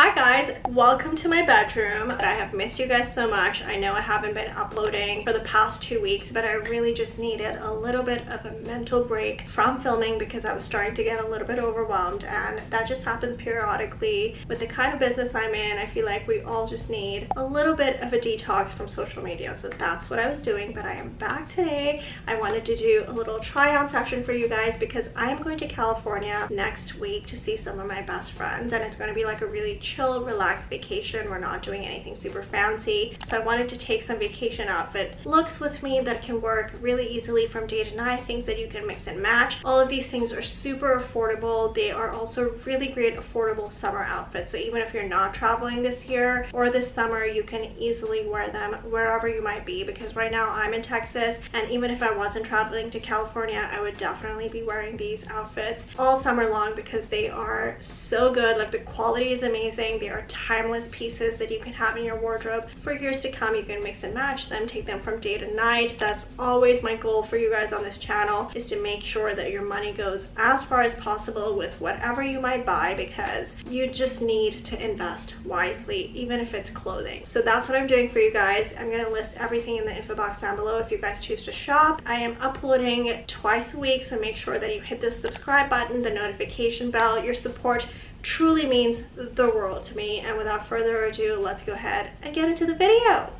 Hi guys, welcome to my bedroom. I have missed you guys so much. I know I haven't been uploading for the past two weeks, but I really just needed a little bit of a mental break from filming because I was starting to get a little bit overwhelmed and that just happens periodically with the kind of business I'm in. I feel like we all just need a little bit of a detox from social media. So that's what I was doing, but I am back today. I wanted to do a little try on session for you guys because I am going to California next week to see some of my best friends and it's going to be like a really chill, relaxed vacation. We're not doing anything super fancy. So I wanted to take some vacation outfit looks with me that can work really easily from day to night, things that you can mix and match. All of these things are super affordable. They are also really great affordable summer outfits. So even if you're not traveling this year or this summer, you can easily wear them wherever you might be because right now I'm in Texas and even if I wasn't traveling to California, I would definitely be wearing these outfits all summer long because they are so good. Like the quality is amazing amazing. They are timeless pieces that you can have in your wardrobe for years to come. You can mix and match them, take them from day to night. That's always my goal for you guys on this channel is to make sure that your money goes as far as possible with whatever you might buy because you just need to invest wisely, even if it's clothing. So that's what I'm doing for you guys. I'm gonna list everything in the info box down below if you guys choose to shop. I am uploading twice a week, so make sure that you hit the subscribe button, the notification bell. Your support truly means the world to me. And without further ado, let's go ahead and get into the video.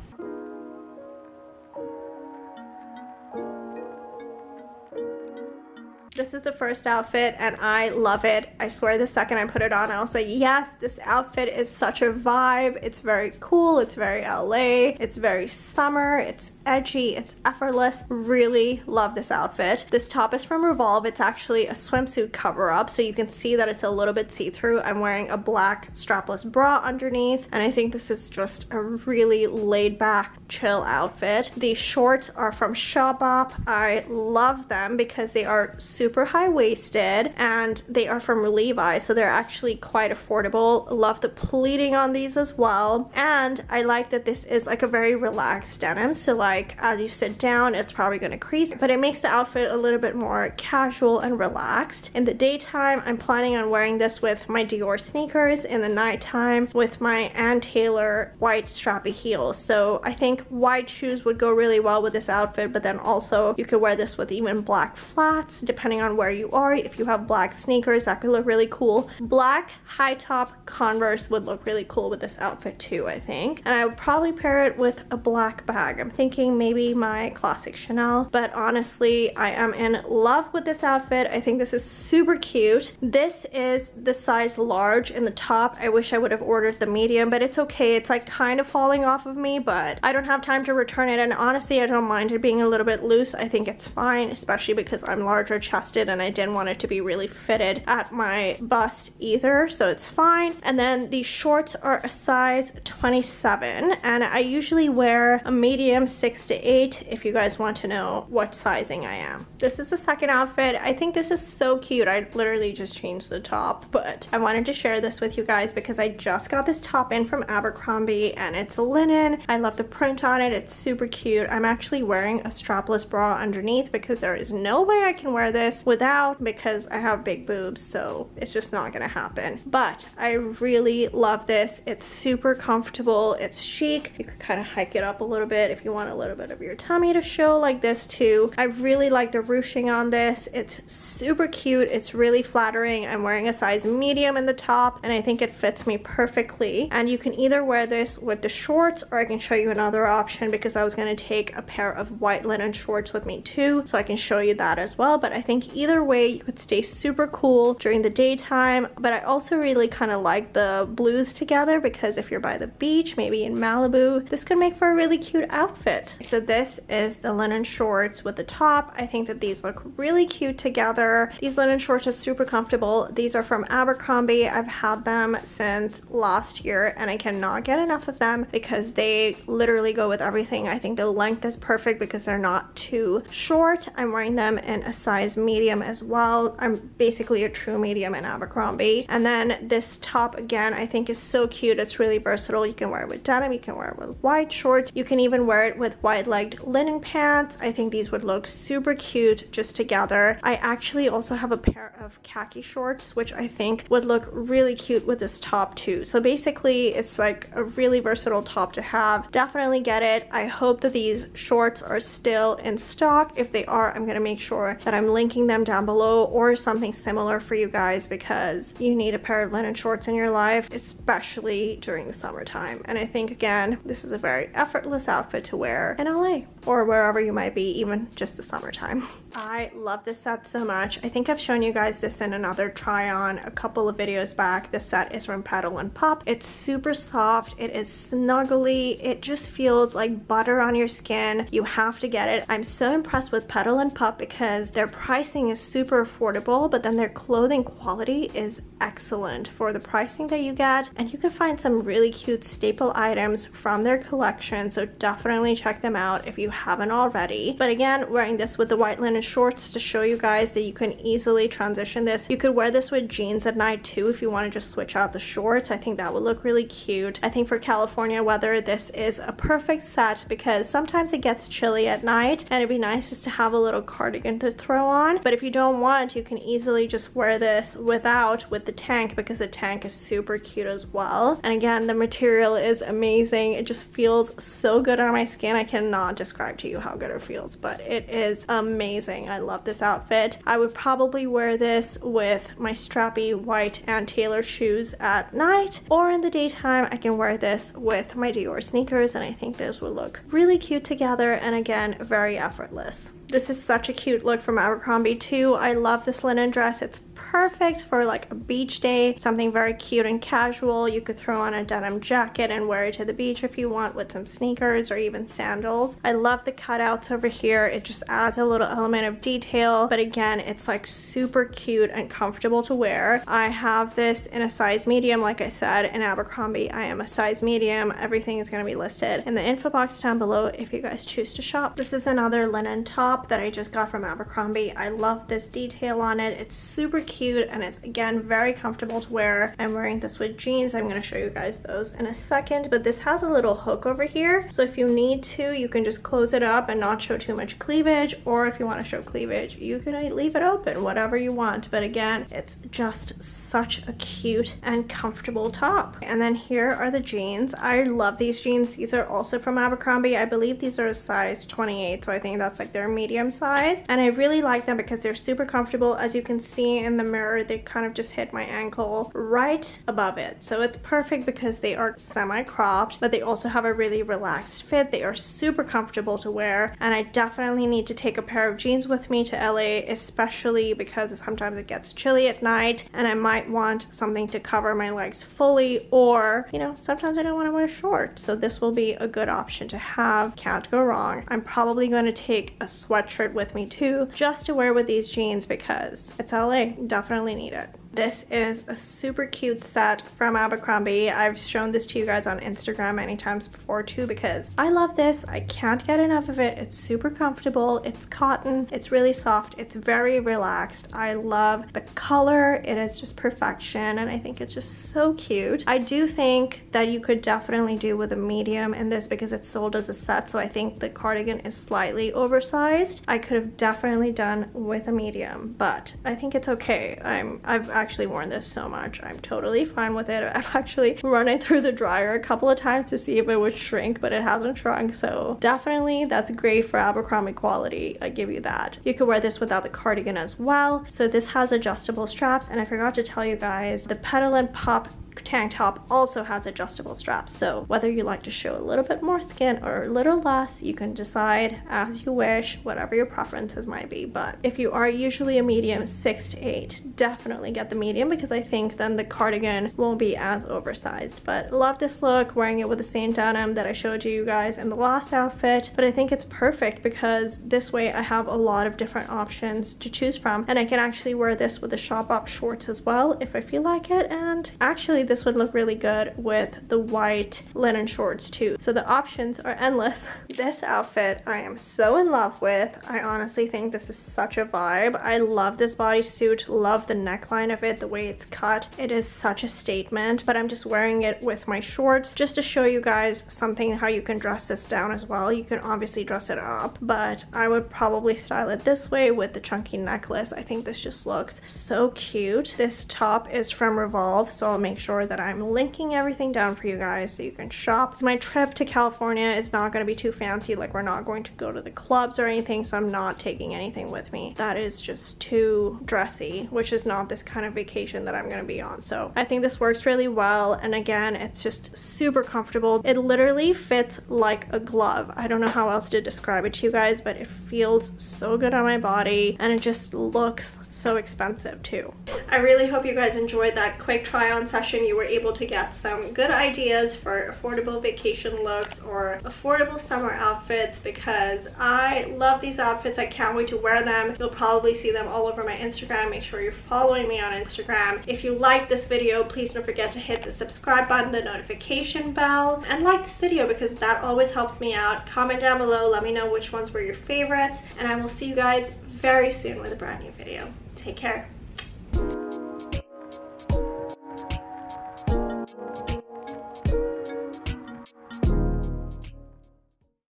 Is the first outfit and I love it. I swear the second I put it on, I was like, yes, this outfit is such a vibe. It's very cool. It's very LA. It's very summer. It's edgy, it's effortless. Really love this outfit. This top is from Revolve. It's actually a swimsuit cover up, so you can see that it's a little bit see-through. I'm wearing a black strapless bra underneath, and I think this is just a really laid back, chill outfit. These shorts are from Shopbop. I love them because they are super high-waisted and they are from Levi, so they're actually quite affordable. Love the pleating on these as well. And I like that this is like a very relaxed denim, so like as you sit down it's probably going to crease but it makes the outfit a little bit more casual and relaxed in the daytime I'm planning on wearing this with my Dior sneakers in the nighttime with my Ann Taylor white strappy heels so I think white shoes would go really well with this outfit but then also you could wear this with even black flats depending on where you are if you have black sneakers that could look really cool black high top converse would look really cool with this outfit too I think and I would probably pair it with a black bag I'm thinking maybe my classic Chanel, but honestly, I am in love with this outfit. I think this is super cute. This is the size large in the top. I wish I would have ordered the medium, but it's okay. It's like kind of falling off of me, but I don't have time to return it. And honestly, I don't mind it being a little bit loose. I think it's fine, especially because I'm larger chested and I didn't want it to be really fitted at my bust either, so it's fine. And then these shorts are a size 27, and I usually wear a medium 6 six to eight if you guys want to know what sizing I am. This is the second outfit. I think this is so cute. I literally just changed the top, but I wanted to share this with you guys because I just got this top in from Abercrombie and it's linen. I love the print on it. It's super cute. I'm actually wearing a strapless bra underneath because there is no way I can wear this without because I have big boobs, so it's just not gonna happen. But I really love this. It's super comfortable. It's chic. You could kind of hike it up a little bit if you want a little bit of your tummy to show like this too. I really like the ruching on this. It's super cute. It's really flattering. I'm wearing a size medium in the top and I think it fits me perfectly. And you can either wear this with the shorts or I can show you another option because I was to take a pair of white linen shorts with me too. So I can show you that as well. But I think either way you could stay super cool during the daytime. But I also really kind of like the blues together because if you're by the beach, maybe in Malibu, this could make for a really cute outfit. So this is the linen shorts with the top. I think that these look really cute together. These linen shorts are super comfortable. These are from Abercrombie. I've had them since last year and I cannot get enough of them because they literally go with everything. I think the length is perfect because they're not too short. I'm wearing them in a size medium medium as well. I'm basically a true medium in Abercrombie. And then this top again, I think is so cute. It's really versatile. You can wear it with denim, you can wear it with white shorts. You can even wear it with wide-legged linen pants. I think these would look super cute just together. I actually also have a pair of khaki shorts, which I think would look really cute with this top too. So basically it's like a really versatile top to have. Definitely get it. I hope that these shorts are still in stock. If they are, I'm gonna make sure that I'm linking them down below or something similar for you guys because you need a pair of linen shorts in your life, especially during the summertime. And I think again, this is a very effortless outfit to wear in LA or wherever you might be, even just the summertime. I love this set so much. I think I've shown you guys this in another try on a couple of videos back. This set is from Petal and Pup. It's super soft. It is snuggly. It just feels like butter on your skin. You have to get it. I'm so impressed with Petal and Pup because their pricing is super affordable, but then their clothing quality is excellent for the pricing that you get. And you can find some really cute staple items from their collection. So definitely check them out if you haven't already. But again, wearing this with the white linen shorts to show you guys that you can easily transition this. You could wear this with jeans at night too if you want to just switch out the shorts. I think that would look really cute. I think for California weather, this is a perfect set because sometimes it gets chilly at night and it'd be nice just to have a little cardigan to throw on. But if you don't want, you can easily just wear this without with the tank because the tank is super cute as well. And again, the material is amazing. It just feels so good on my skin. I cannot describe to you how good it feels, but it is amazing. I love this outfit. I would probably wear this with my strappy white Ann Taylor shoes at night or in the daytime I can wear this with my Dior sneakers and I think those will look really cute together and again very effortless. This is such a cute look from Abercrombie too. I love this linen dress. It's perfect for like a beach day, something very cute and casual. You could throw on a denim jacket and wear it to the beach if you want with some sneakers or even sandals. I love the cutouts over here. It just adds a little element of detail, but again, it's like super cute and comfortable to wear. I have this in a size medium, like I said, in Abercrombie. I am a size medium. Everything is gonna be listed in the info box down below if you guys choose to shop. This is another linen top that I just got from Abercrombie. I love this detail on it. It's super cute and it's again very comfortable to wear. I'm wearing this with jeans. I'm going to show you guys those in a second, but this has a little hook over here. So if you need to, you can just close it up and not show too much cleavage, or if you want to show cleavage, you can uh, leave it open, whatever you want. But again, it's just such a cute and comfortable top. And then here are the jeans. I love these jeans. These are also from Abercrombie. I believe these are a size 28, so I think that's like their medium size. And I really like them because they're super comfortable. As you can see in the mirror, they kind of just hit my ankle right above it. So it's perfect because they are semi-cropped, but they also have a really relaxed fit. They are super comfortable to wear. And I definitely need to take a pair of jeans with me to LA, especially because sometimes it gets chilly at night and I might want something to cover my legs fully or, you know, sometimes I don't want to wear shorts. So this will be a good option to have. Can't go wrong. I'm probably going to take a sweatshirt with me too, just to wear with these jeans because it's LA. Definitely need it. This is a super cute set from Abercrombie. I've shown this to you guys on Instagram many times before too because I love this. I can't get enough of it. It's super comfortable. It's cotton. It's really soft. It's very relaxed. I love the color. It is just perfection and I think it's just so cute. I do think that you could definitely do with a medium in this because it's sold as a set so I think the cardigan is slightly oversized. I could have definitely done with a medium but I think it's okay. I'm I've actually worn this so much. I'm totally fine with it. I've actually run it through the dryer a couple of times to see if it would shrink, but it hasn't shrunk. So definitely that's great for Abercrombie quality. I give you that. You could wear this without the cardigan as well. So this has adjustable straps. And I forgot to tell you guys, the Petal and Pup tank top also has adjustable straps. So whether you like to show a little bit more skin or a little less, you can decide as you wish, whatever your preferences might be. But if you are usually a medium six to eight, definitely get the medium because I think then the cardigan won't be as oversized. But love this look, wearing it with the same denim that I showed you guys in the last outfit. But I think it's perfect because this way I have a lot of different options to choose from. And I can actually wear this with the Shopbop shorts as well if I feel like it. And actually this would look really good with the white linen shorts too. So the options are endless. This outfit I am so in love with. I honestly think this is such a vibe. I love this bodysuit, love the neckline of it, the way it's cut. It is such a statement, but I'm just wearing it with my shorts just to show you guys something how you can dress this down as well. You can obviously dress it up, but I would probably style it this way with the chunky necklace. I think this just looks so cute. This top is from Revolve, so I'll make sure that I'm linking everything down for you guys so you can shop. My trip to California is not going to be too fancy, like we're not going to go to the clubs or anything, so I'm not taking anything with me. That is just too dressy, which is not this kind of vacation that I'm going to be on. So I think this works really well, and again, it's just super comfortable. It literally fits like a glove. I don't know how else to describe it to you guys, but it feels so good on my body, and it just looks so expensive too. I really hope you guys enjoyed that quick try on session. You were able to get some good ideas for affordable vacation looks or affordable summer outfits because I love these outfits. I can't wait to wear them. You'll probably see them all over my Instagram. Make sure you're following me on Instagram. If you like this video, please don't forget to hit the subscribe button, the notification bell, and like this video because that always helps me out. Comment down below, let me know which ones were your favorites, and I will see you guys very soon with a brand new video. Take care.